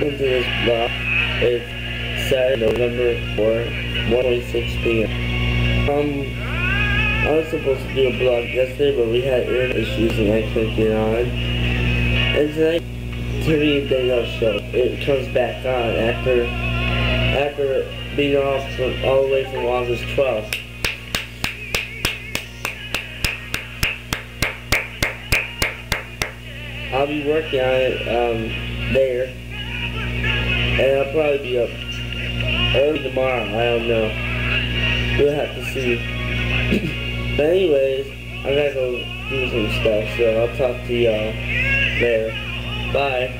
listening to this blog. It's Saturday, November 4, 1.26 p.m. Um, I was supposed to do a blog yesterday, but we had internet issues and I couldn't get on. And tonight, Timmy Danielle show, it comes back on after, after being off from, all the way from August 12th. I'll be working on it um, there, and I'll probably be up early tomorrow. I don't know. We'll have to see. but anyways, I gotta go do some stuff, so I'll talk to y'all later. Bye.